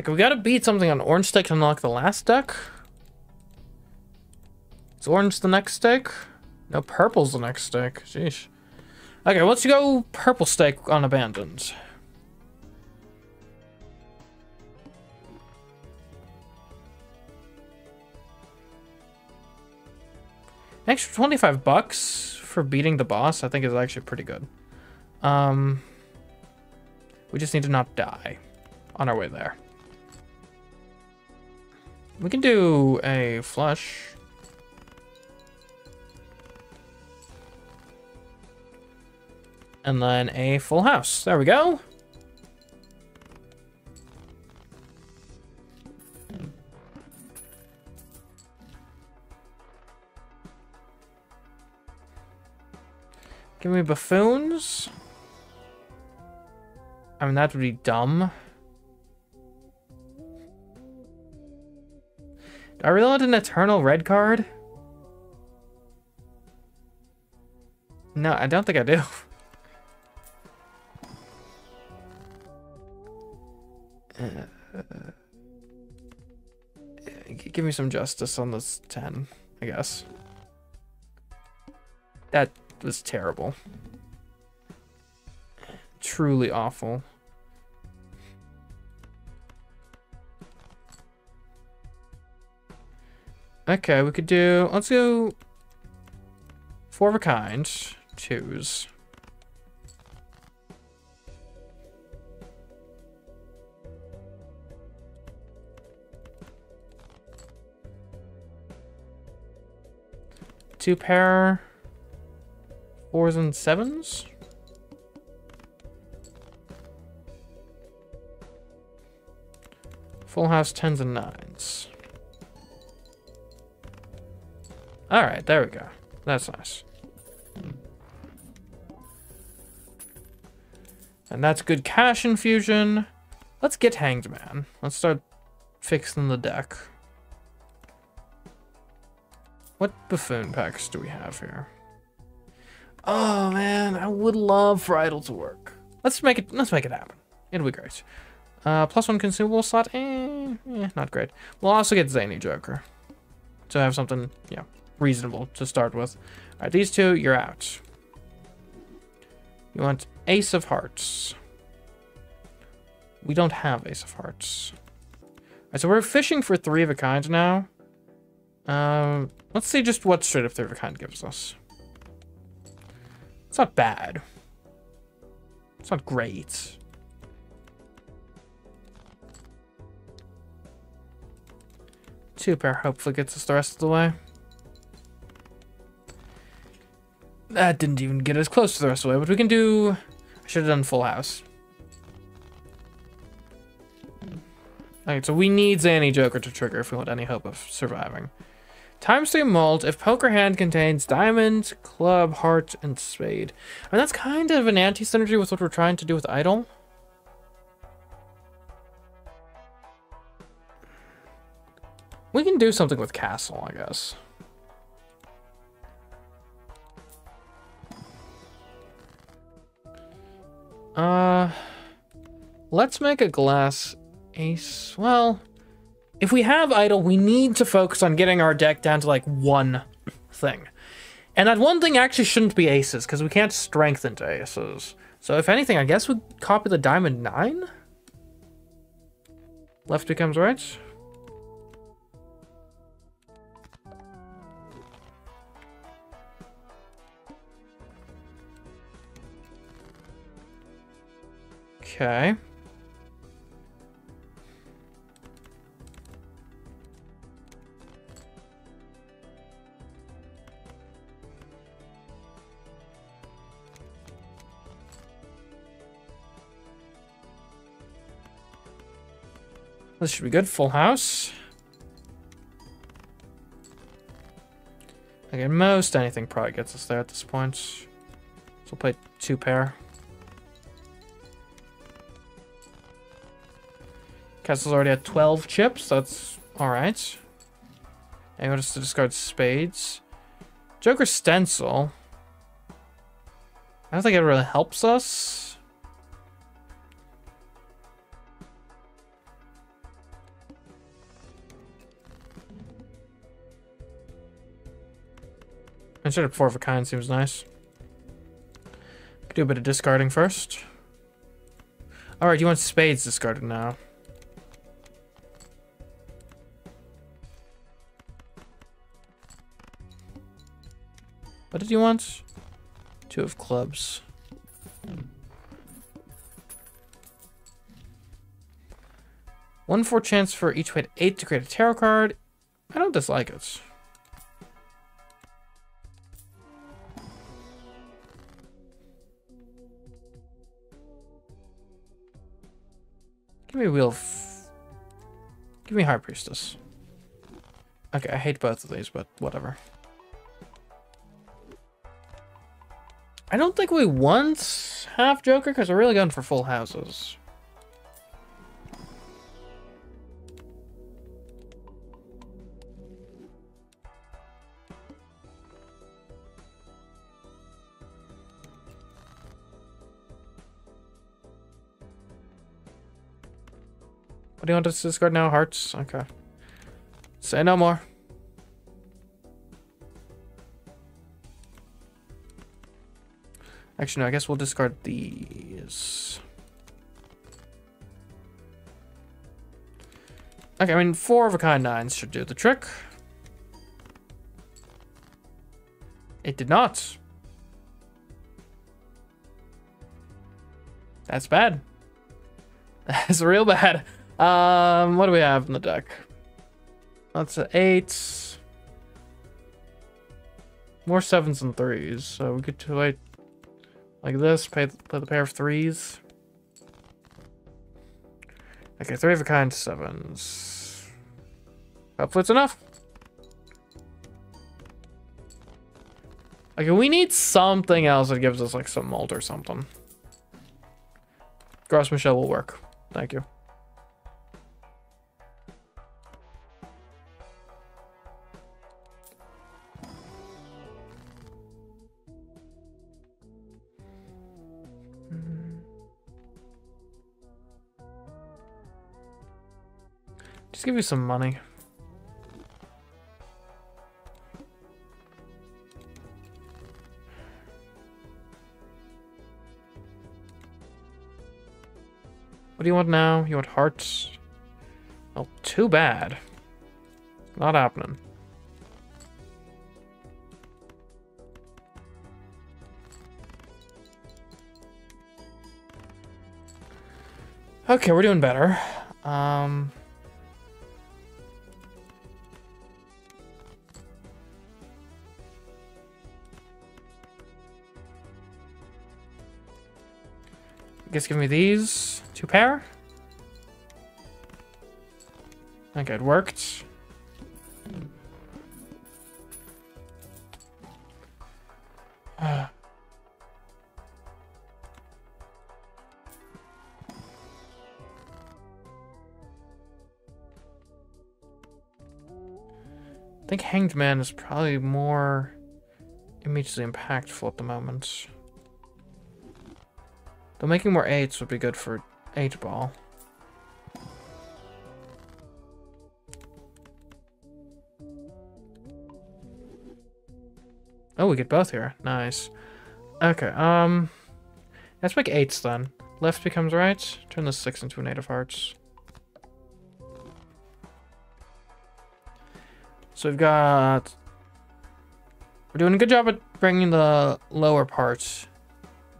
Like, we gotta beat something on orange stick to unlock the last deck. Is orange the next stick? No, purple's the next stick. Sheesh. Okay, let's go purple stick on abandoned. Extra 25 bucks for beating the boss, I think is actually pretty good. Um, we just need to not die on our way there. We can do a flush. And then a full house. There we go. Give me buffoons. I mean, that would be dumb. I really want an eternal red card? No, I don't think I do. Uh, give me some justice on this 10, I guess. That was terrible. Truly awful. Okay, we could do... Let's go... Four of a kind. Twos. Two pair... Fours and sevens? Full house tens and nines. Alright, there we go. That's nice. And that's good cash infusion. Let's get Hanged Man. Let's start fixing the deck. What buffoon packs do we have here? Oh man, I would love for Idol to work. Let's make it. Let's make it happen. It'll be great. Uh, plus one consumable slot. Eh, eh, not great. We'll also get Zany Joker, to have something, yeah, reasonable to start with. All right, these two, you're out. You want Ace of Hearts. We don't have Ace of Hearts. All right, so we're fishing for three of a kind now. Um, let's see just what straight up three of a kind gives us. It's not bad. It's not great. Two pair hopefully gets us the rest of the way. That didn't even get us close to the rest of the way, but we can do... I should have done full house. Alright, so we need Zany Joker to trigger if we want any hope of surviving. Times three mult if poker hand contains diamond, club, heart, and spade. I mean, that's kind of an anti-synergy with what we're trying to do with idol. We can do something with castle, I guess. Uh, let's make a glass ace. Well, if we have idol, we need to focus on getting our deck down to like one thing. And that one thing actually shouldn't be aces, because we can't strengthen to aces. So if anything, I guess we copy the diamond nine? Left becomes right? Okay. This should be good. Full house. Okay, most anything probably gets us there at this point. So we'll play two pair. Castle's already at 12 chips. That's alright. And we'll to discard spades. Joker Stencil. I don't think it really helps us. Instead four of a kind seems nice. Do a bit of discarding first. Alright, you want spades discarded now. What did you want? Two of clubs. One four chance for each weight eight to create a tarot card. I don't dislike it. Give me Wheel of... Give me High Priestess. Okay, I hate both of these, but whatever. I don't think we want half Joker, because we're really going for full houses. What do you want us to discard now? Hearts? Okay. Say no more. Actually, no, I guess we'll discard these. Okay, I mean, four of a kind nines should do the trick. It did not. That's bad. That's real bad. Um, what do we have in the deck? That's an eight. More sevens and threes, so we get to like like this. Play play the pair of threes. Okay, three of a kind sevens. Hopefully it's enough. Okay, we need something else that gives us like some mult or something. Gros Michel will work. Thank you. Just give you some money. What do you want now? You want hearts? Oh, too bad. Not happening. Okay, we're doing better. Um... guess give me these. Two pair. Okay, it worked. I think Hanged Man is probably more immediately impactful at the moment. Though making more eights would be good for eight ball. Oh, we get both here. Nice. Okay, um... Let's make eights then. Left becomes right. Turn the six into an eight of hearts. So we've got... We're doing a good job at bringing the lower parts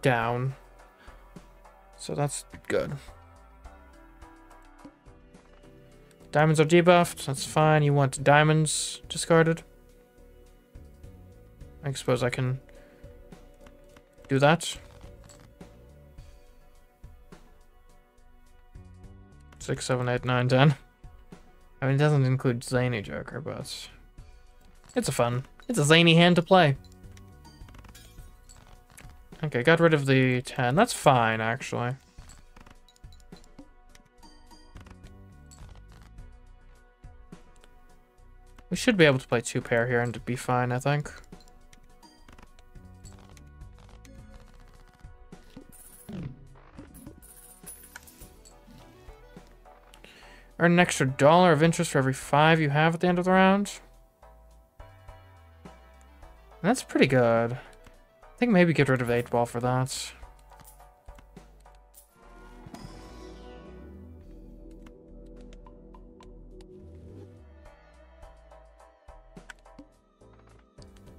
down. So that's good. Diamonds are debuffed. That's fine. You want diamonds discarded. I suppose I can do that. Six, seven, eight, nine, ten. I mean, it doesn't include Zany Joker, but it's a fun. It's a zany hand to play. Okay, got rid of the 10. That's fine, actually. We should be able to play two pair here and be fine, I think. Earn an extra dollar of interest for every five you have at the end of the round. That's pretty good. I think maybe get rid of 8 ball for that.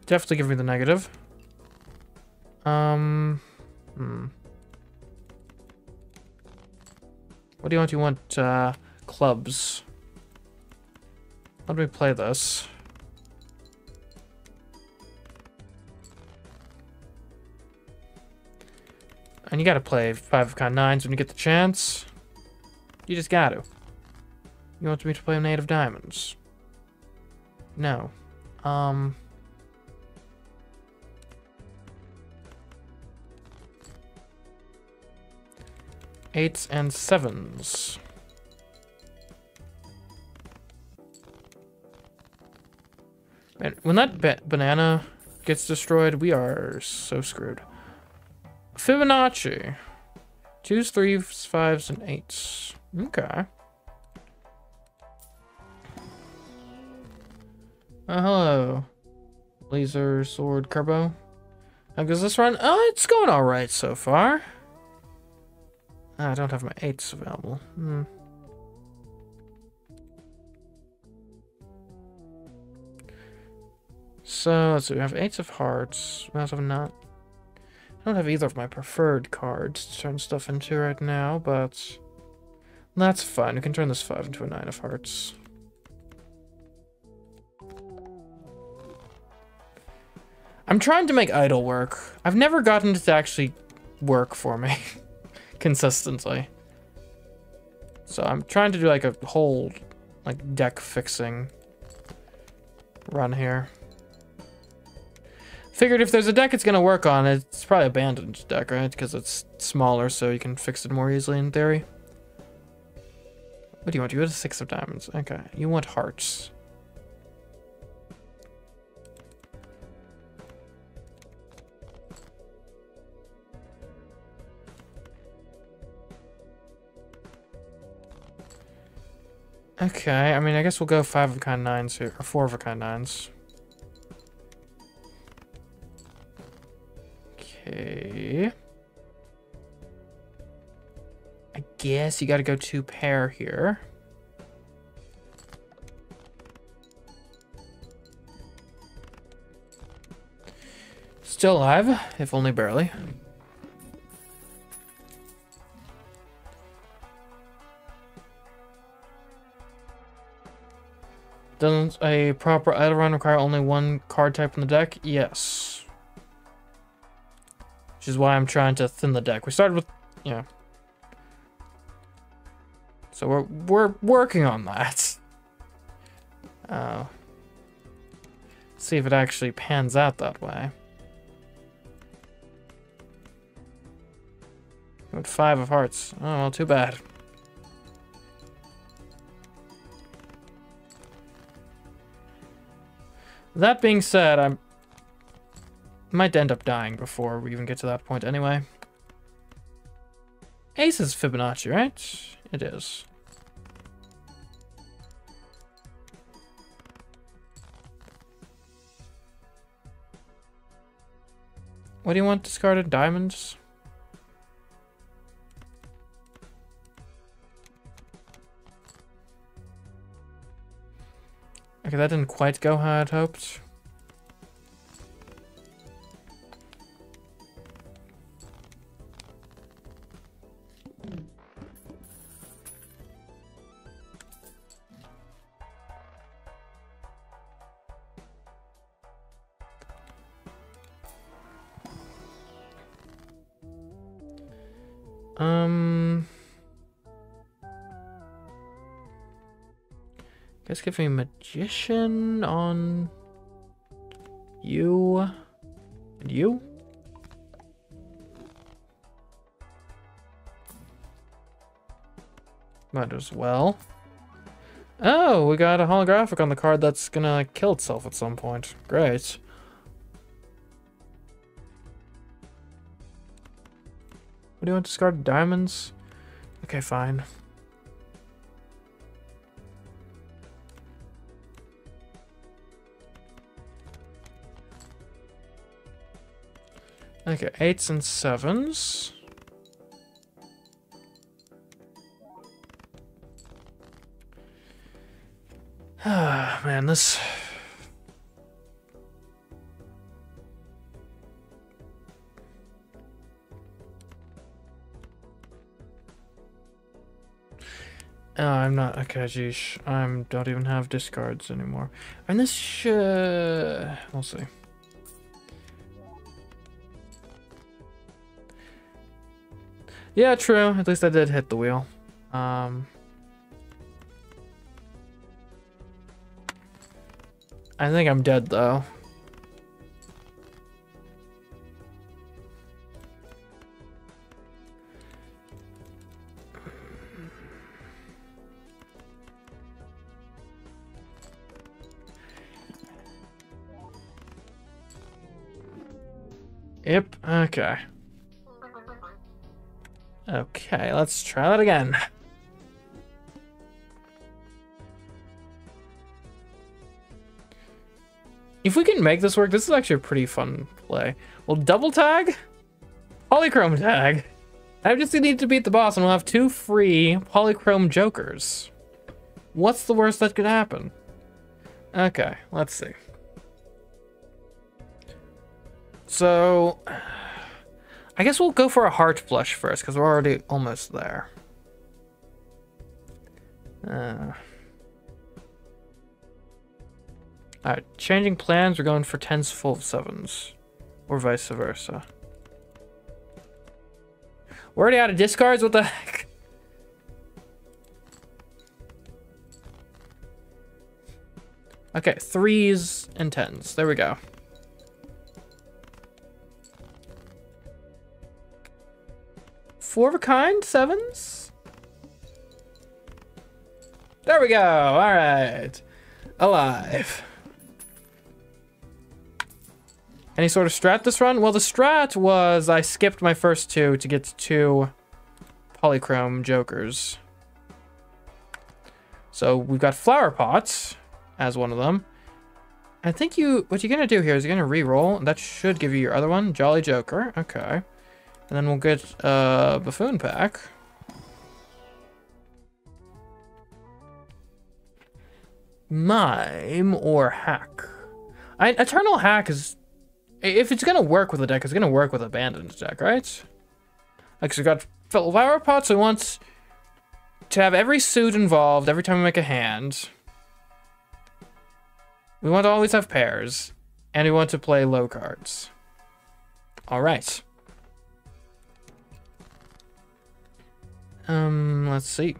Definitely give me the negative. Um, hmm. What do you want? You want uh, clubs. How do we play this? And you gotta play five of kind nines when you get the chance. You just gotta. You want me to play native diamonds? No. Um. Eights and sevens. Man, when that ba banana gets destroyed, we are so screwed. Fibonacci. Twos, threes, fives, and eights. Okay. Oh, hello. Laser, sword, carbo. How goes this run? Oh, it's going alright so far. I don't have my eights available. Hmm. So, let's see, we have eights of hearts. We also have not... I don't have either of my preferred cards to turn stuff into right now, but... That's fine, we can turn this five into a nine of hearts. I'm trying to make Idol work. I've never gotten it to actually work for me. consistently. So I'm trying to do like a whole like deck fixing run here. Figured if there's a deck it's gonna work on, it's probably abandoned deck, right? Because it's smaller, so you can fix it more easily in theory. What do you want? You want a six of diamonds. Okay. You want hearts. Okay, I mean, I guess we'll go five of kind nines here, or four of a kind nines. Okay. I guess you gotta go two pair here. Still alive, if only barely. Doesn't a proper Idol run require only one card type in the deck? Yes. Which is why I'm trying to thin the deck. We started with, yeah. So we're we're working on that. Uh, see if it actually pans out that way. With five of hearts. Oh, well, too bad. That being said, I might end up dying before we even get to that point anyway. Ace is Fibonacci, right? It is. What do you want discarded? Diamonds? Okay, that didn't quite go how I'd hoped. Um... Guess give me magician on you and you. Might as well. Oh, we got a holographic on the card that's gonna kill itself at some point. Great. What do you want to discard? Diamonds? Okay, fine. Okay, eights and sevens. Ah, man, this... Oh, I'm not a Kajish. I don't even have discards anymore. And this should... We'll see. Yeah, true. At least I did hit the wheel. Um... I think I'm dead, though. Okay. Okay, let's try that again. If we can make this work, this is actually a pretty fun play. Well, double tag? Polychrome tag. I just need to beat the boss and we'll have two free polychrome jokers. What's the worst that could happen? Okay, let's see. So, I guess we'll go for a heart flush first because we're already almost there. Uh, Alright, changing plans, we're going for tens full of sevens. Or vice versa. We're already out of discards? What the heck? Okay, threes and tens. There we go. Four of a kind? Sevens? There we go. All right. Alive. Any sort of strat this run? Well, the strat was I skipped my first two to get to two polychrome jokers. So we've got flower pots as one of them. I think you, what you're gonna do here is you're gonna re-roll. That should give you your other one, Jolly Joker. Okay. And then we'll get a uh, buffoon pack. Mime or hack. I, Eternal hack is if it's gonna work with a deck, it's gonna work with abandoned deck, right? Like, so we got flower pots. We want to have every suit involved every time we make a hand. We want to always have pairs, and we want to play low cards. All right. Um, let's see.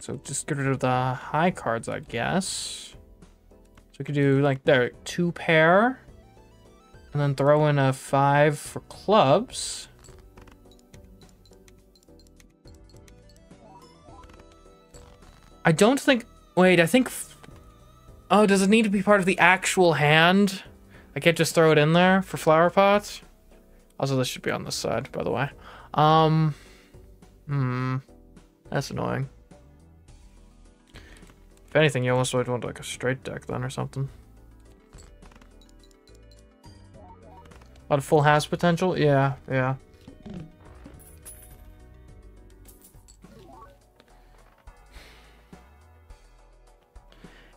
So just get rid of the high cards, I guess. So we could do like there, two pair. And then throw in a five for clubs. I don't think, wait, I think, oh, does it need to be part of the actual hand? I can't just throw it in there for flower pots? Also, this should be on this side, by the way. Um, hmm, that's annoying. If anything, you almost would want like a straight deck then or something. Of full house potential? Yeah, yeah.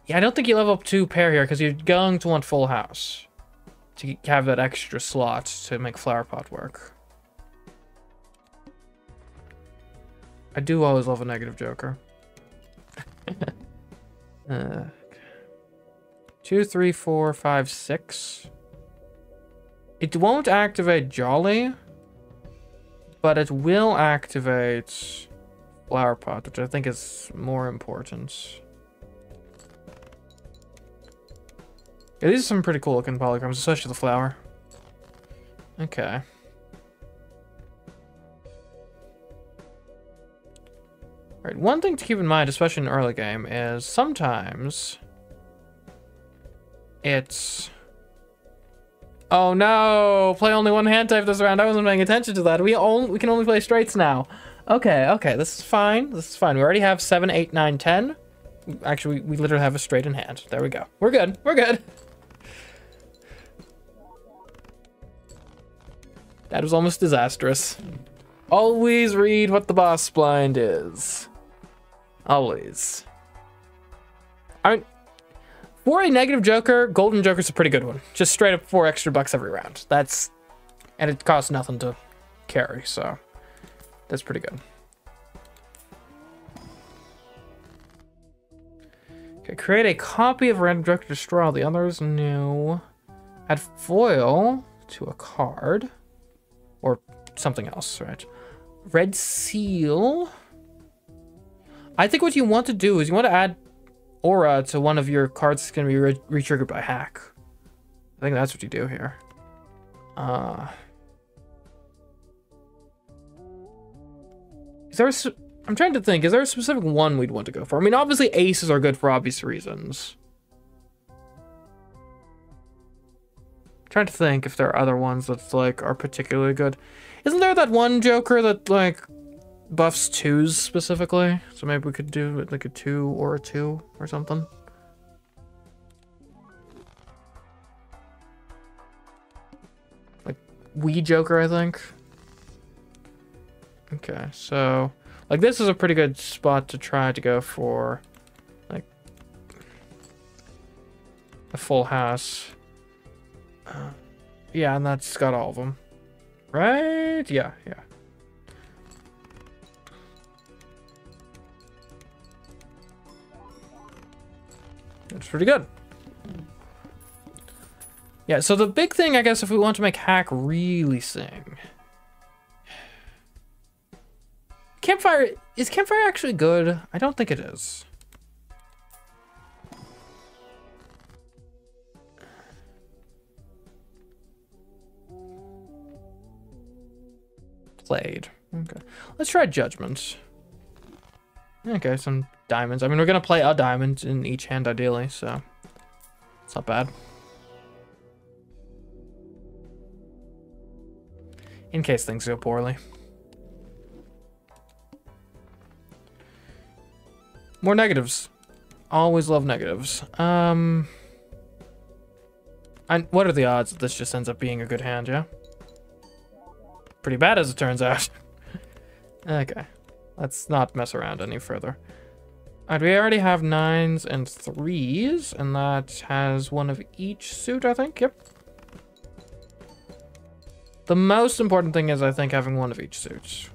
Yeah, I don't think you level up two pair here because you're going to want full house to have that extra slot to make flower pot work. I do always love a negative joker. Uh, two, three, four, five, six. It won't activate Jolly, but it will activate Flower Pot, which I think is more important. Yeah, these are some pretty cool looking polychromes, especially the flower. Okay. Right, one thing to keep in mind, especially in early game, is sometimes it's... Oh no! Play only one hand type this round. I wasn't paying attention to that. We only we can only play straights now. Okay, okay, this is fine. This is fine. We already have 7, 8, 9, 10. Actually, we, we literally have a straight in hand. There we go. We're good. We're good. That was almost disastrous. Always read what the boss blind is. Always. I mean, for a negative Joker, Golden Joker's a pretty good one. Just straight up four extra bucks every round. That's, and it costs nothing to carry, so that's pretty good. Okay, create a copy of random Joker, destroy all the others. No. Add foil to a card. Or something else, right? Red seal. I think what you want to do is you want to add aura to one of your cards that's going to be re re-triggered by hack. I think that's what you do here. Uh, is there a, I'm trying to think, is there a specific one we'd want to go for? I mean, obviously aces are good for obvious reasons. Trying to think if there are other ones that like are particularly good. Isn't there that one Joker that like buffs twos specifically. So maybe we could do like a two or a two or something. Like Wee Joker, I think. Okay, so like this is a pretty good spot to try to go for like a full house. Yeah, and that's got all of them. Right? Yeah, yeah. That's pretty good. Yeah, so the big thing, I guess, if we want to make Hack really sing... Campfire... Is Campfire actually good? I don't think it is. Played. Okay. Let's try Judgment. Okay, some diamonds. I mean, we're going to play a diamond in each hand, ideally, so it's not bad. In case things go poorly. More negatives. Always love negatives. Um, and what are the odds that this just ends up being a good hand, yeah? Pretty bad as it turns out. okay. Let's not mess around any further. Alright, we already have nines and threes, and that has one of each suit, I think. Yep. The most important thing is, I think, having one of each suit.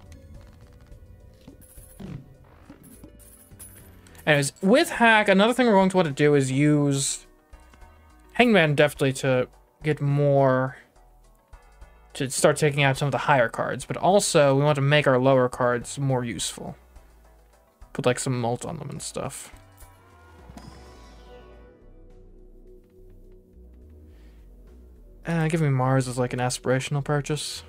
Anyways, with hack, another thing we're going to want to do is use Hangman definitely to get more to start taking out some of the higher cards, but also we want to make our lower cards more useful. Put like some mult on them and stuff. Uh, give me Mars as like an aspirational purchase.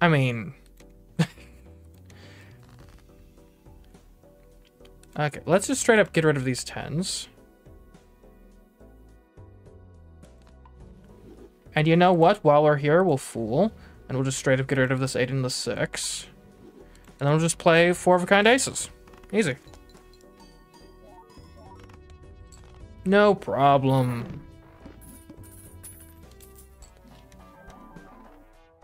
I mean... okay, let's just straight up get rid of these 10s. And you know what? While we're here, we'll fool. And we'll just straight up get rid of this 8 and the 6. And then we'll just play 4 of a kind aces. Easy. No problem.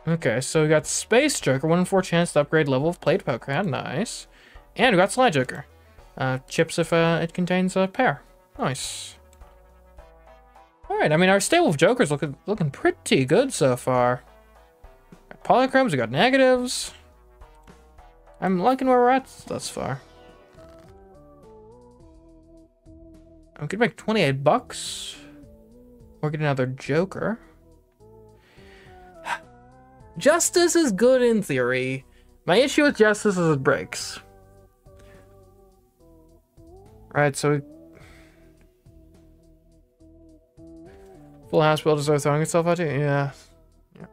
Okay, so we got Space Joker, 1 in 4 chance to upgrade level of played poker. Nice. And we got Sly Joker. Uh, chips if uh, it contains a pair. Nice. Alright, I mean, our stable of jokers looking looking pretty good so far. Polychromes, we got negatives. I'm liking where we're at thus far. I'm gonna make 28 bucks. Or get another joker. Justice is good in theory. My issue with Justice is it breaks. Right, so Full house build start throwing itself at you? Yeah. Yeah.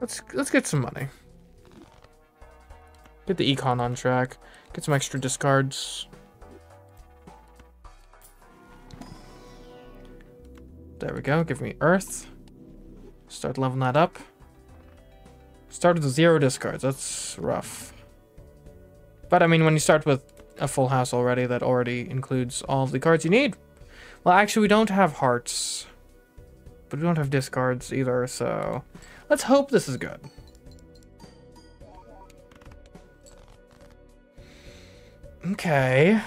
Let's let's get some money. Get the econ on track. Get some extra discards. There we go. Give me earth. Start leveling that up. Started with zero discards. That's rough. But I mean, when you start with a full house already, that already includes all of the cards you need. Well, actually, we don't have hearts. But we don't have discards either, so... Let's hope this is good. Okay.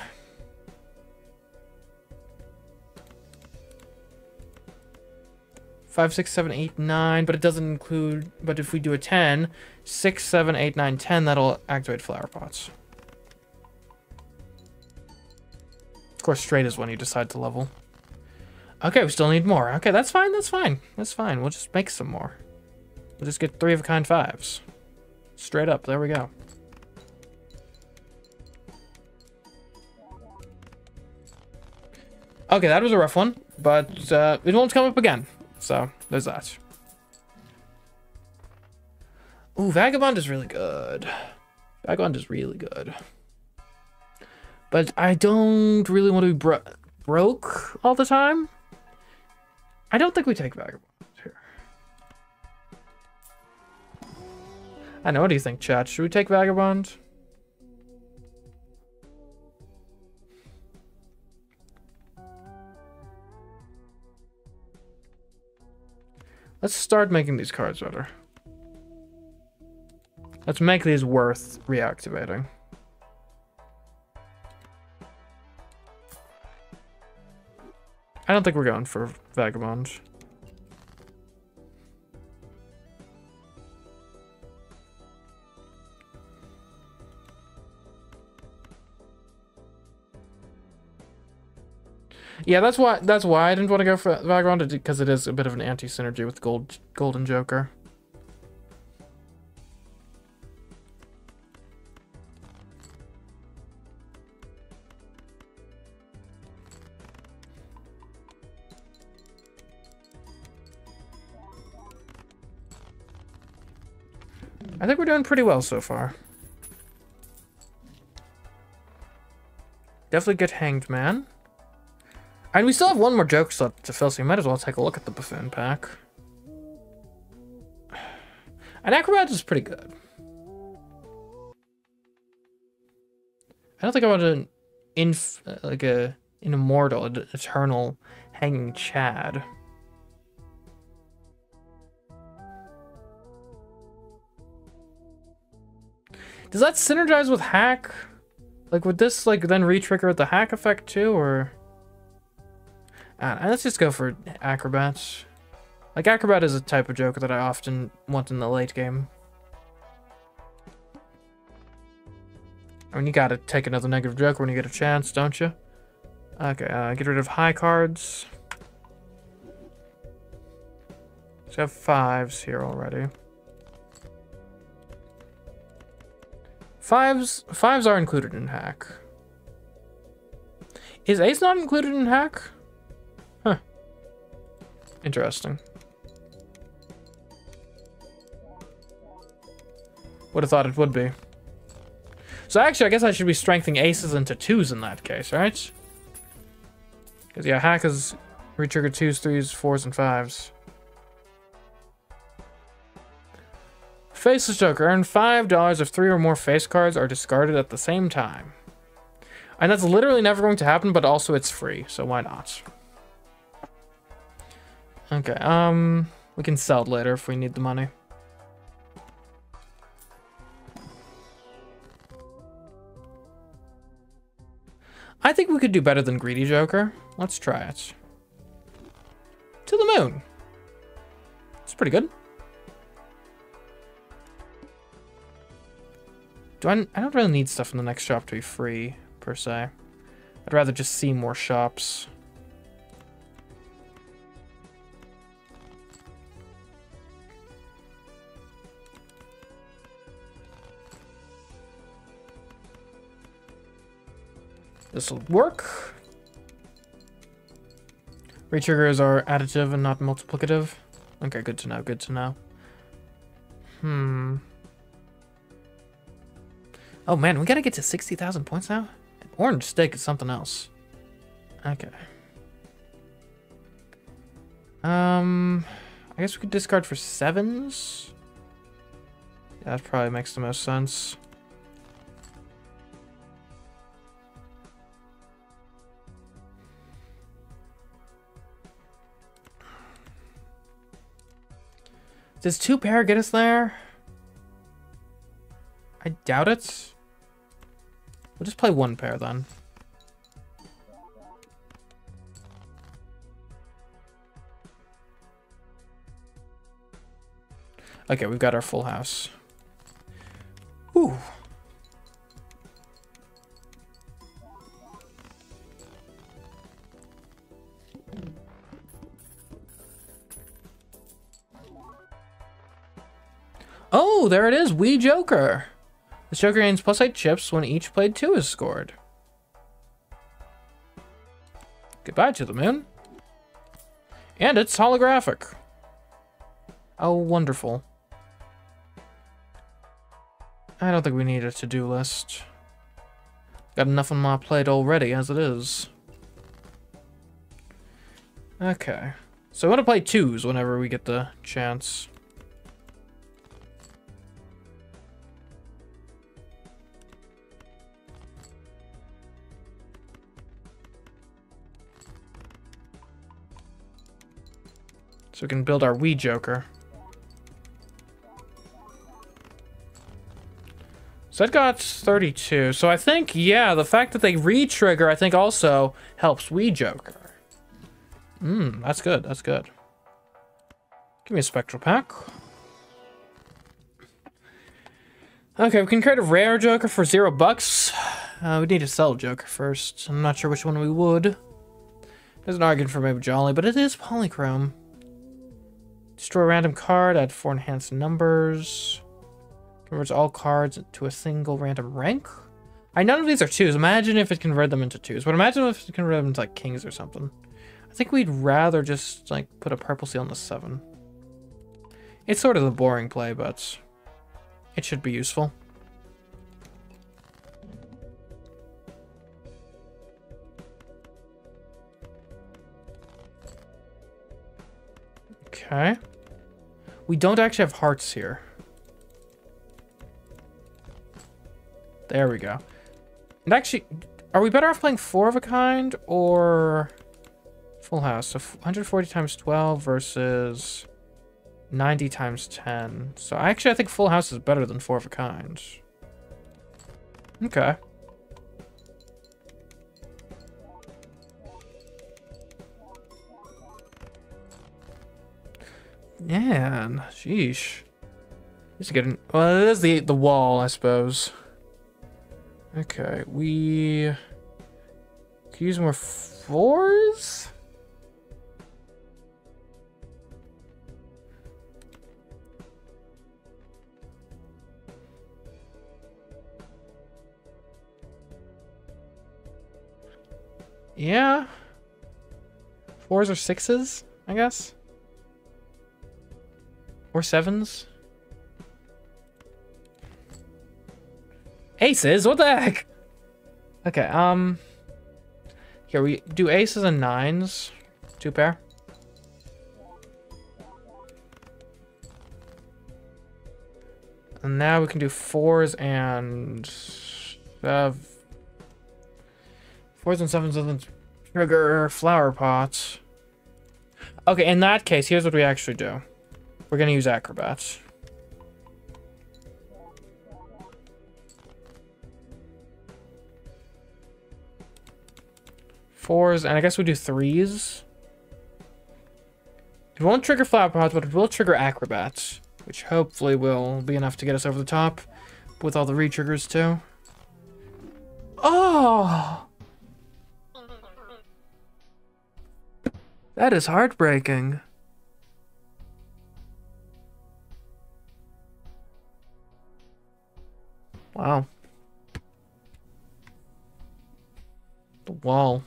Five, six, seven, eight, nine, but it doesn't include, but if we do a 10, six, seven, eight, nine, 10, that'll activate flower pots. Of course, straight is when you decide to level. Okay, we still need more. Okay, that's fine, that's fine. That's fine, we'll just make some more. We'll just get three of a kind fives. Straight up, there we go. Okay, that was a rough one, but uh, it won't come up again. So, there's that. Ooh, Vagabond is really good. Vagabond is really good. But I don't really want to be bro broke all the time. I don't think we take Vagabond here. I know, what do you think, chat? Should we take Vagabond? Let's start making these cards better. Let's make these worth reactivating. Don't think we're going for Vagabond. Yeah, that's why that's why I didn't want to go for Vagabond because it is a bit of an anti-synergy with Gold Golden Joker. Pretty well so far. Definitely get Hanged Man. And we still have one more joke slot to fill, so you might as well take a look at the buffoon pack. And Acrobat is pretty good. I don't think I want an inf uh, like a an immortal, an eternal hanging Chad. Does that synergize with hack? Like would this like then re-trigger the hack effect too or uh, let's just go for acrobats. Like acrobat is a type of joker that I often want in the late game. I mean, you gotta take another negative joker when you get a chance, don't you? Okay, uh, get rid of high cards. So I have fives here already. Fives, fives are included in hack. Is ace not included in hack? Huh. Interesting. Would have thought it would be. So actually, I guess I should be strengthening aces into twos in that case, right? Because, yeah, hack hackers retrigger twos, threes, fours, and fives. Faceless Joker. Earn $5 if three or more face cards are discarded at the same time. And that's literally never going to happen, but also it's free, so why not? Okay, um, we can sell it later if we need the money. I think we could do better than Greedy Joker. Let's try it. To the moon. It's pretty good. Do I, I don't really need stuff in the next shop to be free, per se. I'd rather just see more shops. This will work. Retriggers are additive and not multiplicative. Okay, good to know, good to know. Hmm. Oh man, we gotta get to 60,000 points now? Orange stick is something else. Okay. Um, I guess we could discard for sevens. That probably makes the most sense. Does two pair get us there? I doubt it. We'll just play one pair then. Okay, we've got our full house. Ooh. Oh, there it is. Wee Joker. This Joker gains plus 8 chips when each played 2 is scored. Goodbye to the moon. And it's holographic. Oh, wonderful. I don't think we need a to-do list. Got enough on my plate already as it is. Okay. So I want to play twos whenever we get the chance. So we can build our Wee Joker. So that got 32. So I think, yeah, the fact that they re-trigger, I think also helps Wee Joker. Hmm, that's good. That's good. Give me a Spectral Pack. Okay, we can create a rare Joker for zero bucks. Uh, we need to sell Joker first. I'm not sure which one we would. There's an argument for maybe Jolly, but it is Polychrome. Destroy a random card, add four enhanced numbers. Converts all cards to a single random rank. I none of these are twos. Imagine if it converted them into twos. But imagine if it converted them into like kings or something. I think we'd rather just like put a purple seal on the seven. It's sort of the boring play, but it should be useful. Okay. We don't actually have hearts here. There we go. And actually, are we better off playing four of a kind or full house? So 140 times 12 versus 90 times 10. So I actually, I think full house is better than four of a kind. Okay. Man, sheesh. Just getting well. It is the the wall, I suppose. Okay, we could use more fours. Yeah. Fours or sixes, I guess. Sevens? Aces? What the heck? Okay, um... Here, we do aces and nines. Two pair. And now we can do fours and... Uh, fours and sevens and trigger flower pots. Okay, in that case, here's what we actually do. We're going to use acrobats. Fours, and I guess we do threes. It won't trigger flower pots, but it will trigger acrobats, which hopefully will be enough to get us over the top with all the re-triggers too. Oh! That is heartbreaking. Wow. The wall.